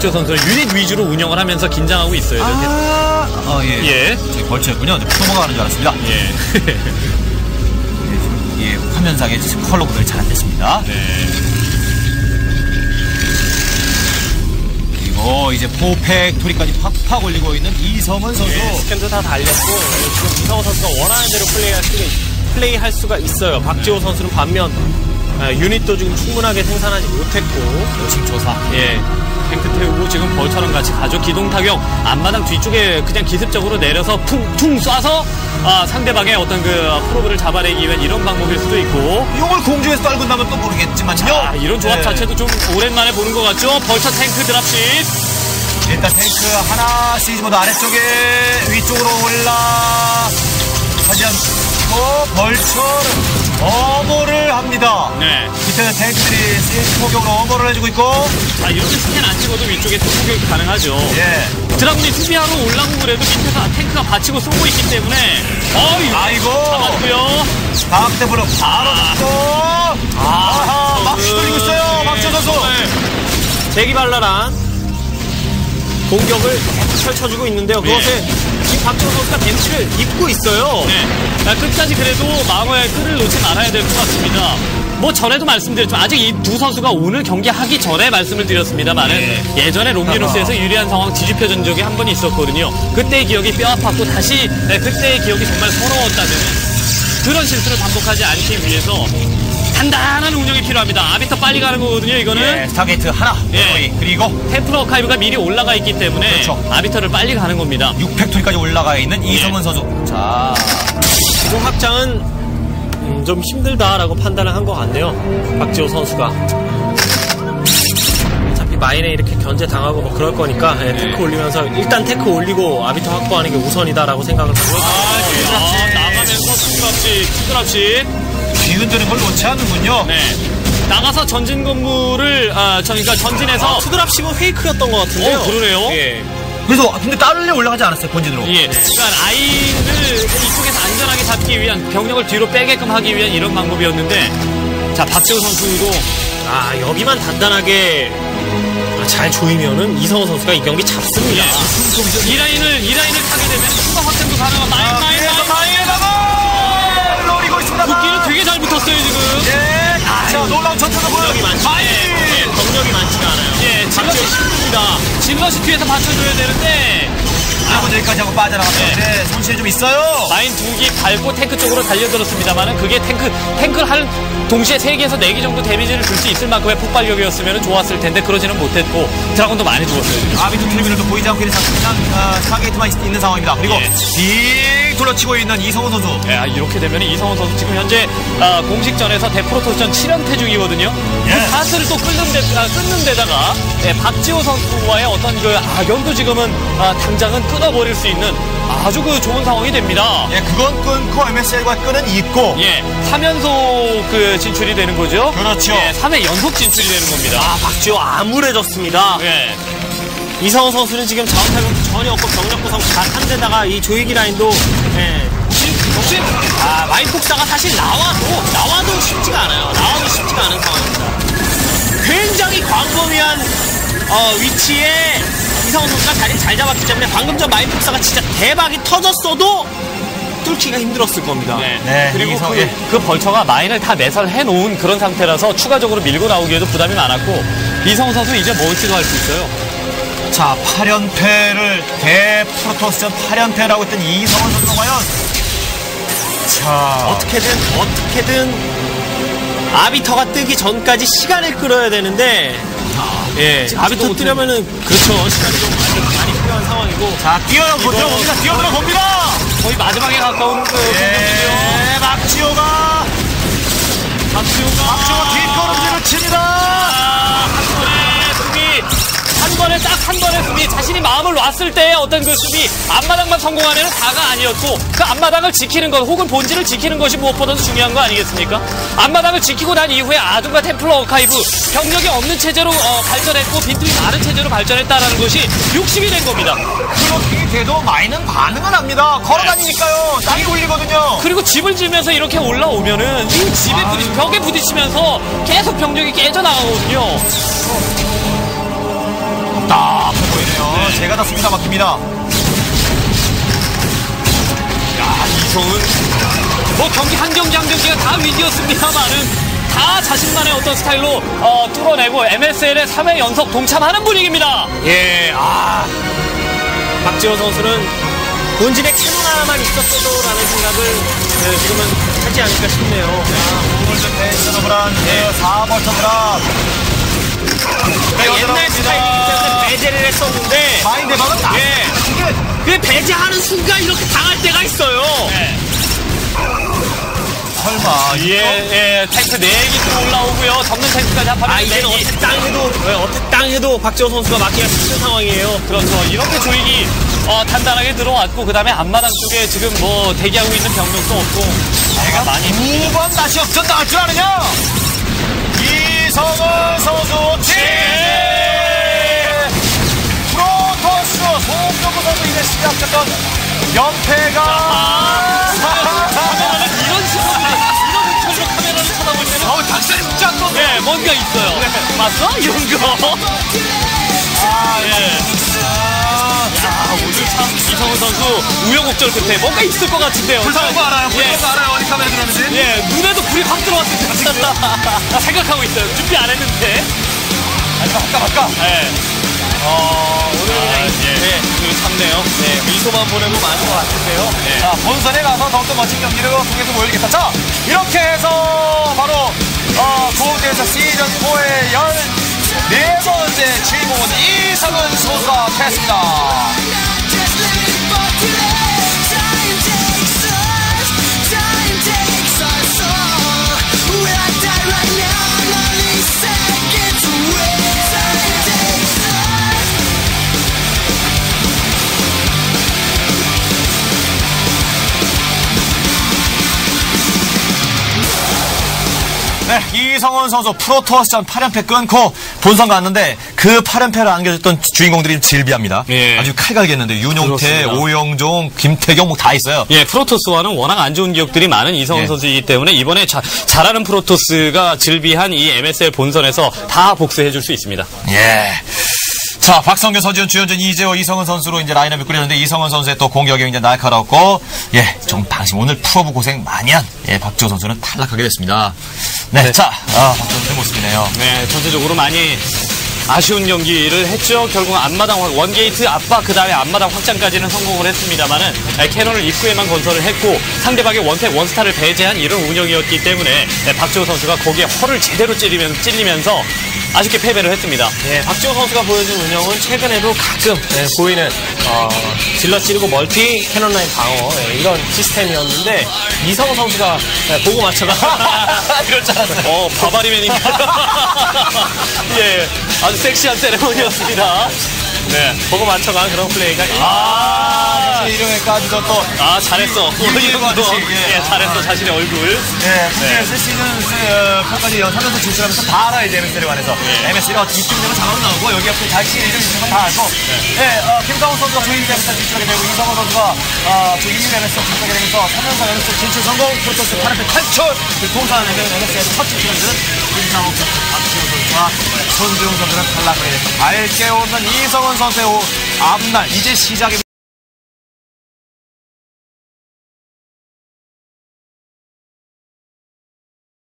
박지호 선수는 유닛 위주로 운영을 하면서 긴장하고 있어요. 아, 어, 예. 예. 저기 vulture였군요. 넘어가는 줄 알았습니다. 예. 예, 화면상에 컬러 구별 잘안 됐습니다. 네. 그리고 이제 four factory까지 팍팍 올리고 있는 이성은 선수. 예, 스캔도 다 달렸고 지금 이성은 선수가 원하는 대로 플레이할 수가, 플레이할 수가 있어요. 박지호 선수는 반면 아, 유닛도 지금 충분하게 생산하지 못했고 여신 조사. 예. 탱크 태우고 지금 vulture랑 같이 가죠. 기동 타격 앞마당 뒤쪽에 그냥 기습적으로 내려서 퉁퉁 쏴서 아, 상대방의 어떤 그 probe를 잡아내기 위한 이런 방법일 수도 있고 용을 공중에서 떨군다면 또 모르겠지만요. 아, 이런 조합 네. 자체도 좀 오랜만에 보는 것 같죠? vulture 탱크 dropship 일단 탱크 하나 siege mode 아래쪽에 위쪽으로 올라 하지 않고 벌처는 어모를 합니다. 네. 밑에는 탱크들이 시즈 포격으로 어모를 해주고 있고 자, 이렇게 스캔 안 찍어도 위쪽에 또 공격이 가능하죠. 예. 드라군이 수비하러 올라오고 그래도 밑에서 탱크가 받치고 쏘고 있기 때문에 어이 아이고 잡았고요. 다음대부로 바로 잡고 아하 막 휘둘리고 있어요 박지호 선수 재기발랄한 공격을 계속 펼쳐주고 있는데요. 그것에 지금 박지호 선수가 벤치를 입고 있어요. 네. 자, 끝까지 그래도 마음의 끈을 놓지 말아야 될 것 같습니다. 뭐 전에도 말씀드렸지만 아직 이 두 선수가 오늘 경기하기 전에 말씀을 드렸습니다만은 네. 예전에 롱기누스에서 유리한 상황 뒤집혀진 적이 한 번 있었거든요. 그때의 기억이 뼈 아팠고 다시 네, 그때의 기억이 정말 서러웠다면 그런 실수를 반복하지 않기 위해서 단단한 운영이 필요합니다. arbiter 빨리 가는 거거든요. 이거는 예, stargate 하나 예. 그리고 templar archive가 미리 올라가 있기 때문에 그렇죠. arbiter를 빨리 가는 겁니다. 6 factory까지 올라가 있는 이성은 선수 자 기동 확장은 음, 좀 힘들다라고 판단을 한 것 같네요. 박지호 선수가. 어차피 mine에 이렇게 견제 당하고 뭐 그럴 거니까 예, tech 올리면서 일단 tech 올리고 arbiter 확보하는 게 우선이다라고 생각을 하고 아, 아, 나가면서 two dropship, two dropship. 뒤흔드는 걸 놓지 않는군요 네. 나가서 전진 건물을, 아, 저, 그러니까 전진해서. two dropship은 fake였던 것 같은데요. 어, 그러네요. 예. 그래서 근데 딸려 올라가지 않았어요 본진으로. 예. 그러니까 아이를 이쪽에서 안전하게 잡기 위한 병력을 뒤로 빼게끔 하기 위한 이런 방법이었는데 자 박재우 선수도 아 여기만 단단하게 아, 잘 조이면은 이성호 선수가 이 경기 잡습니다. 이 라인을 이 라인을 타게 되면 추가 확장도 가능한 마인 마인 그래서 마인 마인에다가 노리고 있습니다. 붙기는 되게 잘 붙었어요 지금. 예. 자 놀라운 전투가 보여 병력이 많지, 예, 병력이 많지가 않아요. 예, 질럿이 힘듭니다. 질럿이 뒤에서 받쳐줘야 되는데 한번 여기까지 하고 빠져나갔는데 손실이 좀 있어요 마인 두개 밟고 탱크 쪽으로 달려들었습니다만은 그게 탱크 탱크를 하는 동시에 세 개에서 네 개 정도 데미지를 줄 수 있을 만큼의 폭발력이었으면 좋았을 텐데 그러지는 못했고 드라곤도 많이 죽었어요. 아비토 트리뷰널도 보이지 않고 있는 그냥 아, 있- 있는 상황입니다 그리고 예. 빅 둘러치고 있는 이성훈 선수 예, 아, 이렇게 되면 이성훈 선수 지금 현재 아, 공식전에서 데프로토스전 7연패 중이거든요. 예. 그 사슬을 또 끊는, 데, 아, 끊는 데다가 예, 박지호 선수와의 어떤 그 악연도 지금은 아, 당장은 끊어버릴 수 있는 아주 그 좋은 상황이 됩니다. 예, 그건 끊고 MSL과 끈은 있고 예, 3연속 그 진출이 되는 거죠. 그렇죠. 예, 3회 연속 진출이 되는 겁니다. 아 박지호 암울해졌습니다. 예. 이성호 선수는 지금 자원타격 전혀 없고 병력 구성 잘한 데다가 이 조이기 라인도 예, 혹시 아 마인 폭사가 사실 나와도 나와도 쉽지가 않아요. 나와도 쉽지가 않은 상황입니다. 굉장히 광범위한 어, 위치에 이성호 선수가 자리 잘 잡았기 때문에 방금 전 마인 폭사가 진짜 대박이 터졌어도 뚫기가 힘들었을 겁니다. 네. 네, 그리고 이성- 그, 예. 그 벌처가 마인을 다 매설해 놓은 그런 상태라서 추가적으로 밀고 나오기에도 부담이 많았고 이성우 선수 이제 멀티도 할 수 있어요. 자 8연패를 대프로토스전 8연패라고 했던 이성훈 선수가 과연 자 어떻게든 어떻게든 아비터가 뜨기 전까지 시간을 끌어야 되는데 예 아비터. 뜨려면은 그렇죠 시간이 좀 많이, 많이 필요한 상황이고 자 뛰어요 버텨봅니다 뛰어들어 봅니다 거의 마지막에 가까운 그. 예 박지호가 박지우가 박지호가 뒷걸음질을 칩니다 딱 한 번에 수비 자신이 마음을 놨을 때의 어떤 그 수비 앞마당만 성공하면 다가 아니었고 그 앞마당을 지키는 것 혹은 본질을 지키는 것이 무엇보다도 중요한 거 아니겠습니까? 앞마당을 지키고 난 이후에 아둔과 템플러 어카이브 병력이 없는 체제로 어, 발전했고 빈틈이 많은 체제로 발전했다라는 것이 60이 된 겁니다. 그렇게 돼도 마이는 반응을 합니다 걸어다니니까요 땅이 울리거든요 그리고 집을 지으면서 이렇게 올라오면은 이 집에 부딪 벽에 부딪히면서 계속 병력이 깨져 나가거든요. 딱 맞았습니다. 막힙니다. 이성은 뭐 경기 한 경기 한 경기가 다 위기였습니다만은 다 자신만의 어떤 스타일로 어, 뚫어내고 MSL에 3회 연속 동참하는 분위기입니다. 예, 아. 박지호 선수는 본진에 캐논 하나만 있었어도라는 생각을 네, 지금은 하지 않을까 싶네요. 골드 페이스 너브란, 예, 4벌터 브란. 옛날 때문에 배제를 했었는데, 마인드 막은 나. 예. 그 배제하는 순간 이렇게 당할 때가 있어요. 네. 설마. 예, 예, 탱크 4기 또 올라오고요. 접는 탱크까지 합하면 아, 이제는 4기. 어택 땅 해도, 예, 어택 땅 해도 박지호 선수가 막기가 힘든 상황이에요. 그렇죠. 이렇게 조이기 어, 단단하게 들어왔고 그 다음에 앞마당 쪽에 지금 뭐 대기하고 있는 병력도 없고 내가 많이 두번 다시 역전 나갈 줄 아느냐? 이성은 선수 치 프로토스 송병구 선수 이제 시작됐던 연패가 이런 식으로 이런 식으로 카메라를 쳐다볼 때는 어우 당신이 진짜 안 떴네 네, 뭔가 있어요. 맞어? 이런 거. 아, 예. 야, 오늘 참 이성훈 선수 우여곡절 끝에 뭔가 있을 것 같은데요. 불쌍한 거 알아요 예. 불쌍한 거 알아요 어디 카메라 들었는지 예, 눈에도 불이 확 들어왔을. 생각하고 있어요. 준비 안 했는데. 아니면 할까 말까 예. 어, 오늘 그냥 예, 그 참네요. 네, 미소만 보내면 많은 것 같은데요. 예. 자, 본선에 가서 더욱더 멋진 경기를 통해서 보여주겠다. 자, 이렇게 해서 바로 어, 구호대에서 시즌 4의 열 네 번째 주인공은 이성은 선수가 됐습니다. 이성은 선수 프로토스전 8연패 끊고 본선 갔는데 그 8연패를 안겨줬던 주인공들이 질비합니다. 예. 아주 칼갈겠는데 윤용태, 그렇습니다. 오영종, 김태경 뭐 다 있어요. 예, 프로토스와는 워낙 안 좋은 기억들이 많은 이성훈 예. 선수이기 때문에 이번에 자- 잘하는 프로토스가 질비한 이 MSL 본선에서 다 복수해 줄 수 있습니다. 예. 자, 박성규, 서지현, 주현준, 이재호, 이성은 선수로 이제 라인업을 꾸렸는데 이성은 선수의 또 공격이 이제 날카롭고 예, 좀 방심 오늘 프로브 고생 많이 한 예, 박지호 선수는 탈락하게 됐습니다. 네, 자, 아, 선수의 모습이네요. 네, 전체적으로 많이 아쉬운 경기를 했죠. 결국 앞마당 확- one gate 압박 그 다음에 앞마당 확장까지는 성공을 했습니다만은 네, cannon을 입구에만 건설을 했고 상대방의 one fac one star를 배제한 이런 운영이었기 때문에 네, 박지호 선수가 거기에 허를 제대로 찌르면, 찔리면서 아쉽게 패배를 했습니다. 예, 박지호 선수가 보여준 운영은 최근에도 가끔 예, 보이는 어, zealot 찌르고 멀티 cannon 라인 방어 예, 이런 시스템이었는데 이성호 선수가 예, 보고 맞춰가 이럴 줄 알았어요. 어, 바바리맨입니다. 예, 아주 섹시한 세레모니였습니다. 네. 보고 맞춰간 그런 플레이가 아, 이름에까지도 또 아, 잘했어. 하듯이, 예. 예, 잘했어. 자신의 얼굴. 예, 국내에서 시즌 4까지 연속해서 진출하면서 다 알아야 돼, MSL에 관해서. MSL이 어떻게 이쯤 되면 자막으로 나오고, 여기 앞에 자신 이름 있는 다 알고. 예, 어, 김상훈 선수가 조인 MSL 진출하게 되고, 이성호 선수가, 어, 조 2위 MSL 진출하게 되면서 3연사 MSL 진출 성공, 프로토스 8연패 탈출! 그 통산 MSL 첫 진출을 는 김상훈 선수, 선수와 손주용 선수는 탈락을 했습니다. 밝게 오는 이성훈 선수의 오- 앞날, 이제 시작입니다.